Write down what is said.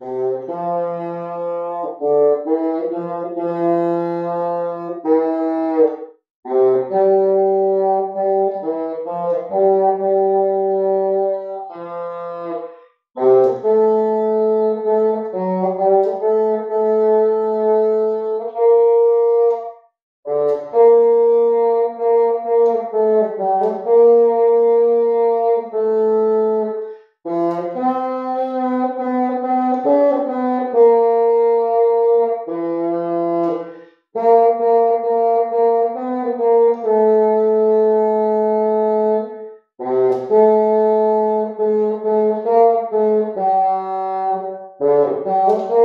Oh. Gracias.